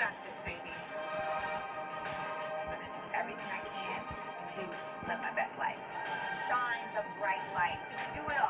got this, baby. I'm gonna do everything I can to live my best life. Shine the bright light. Do it all.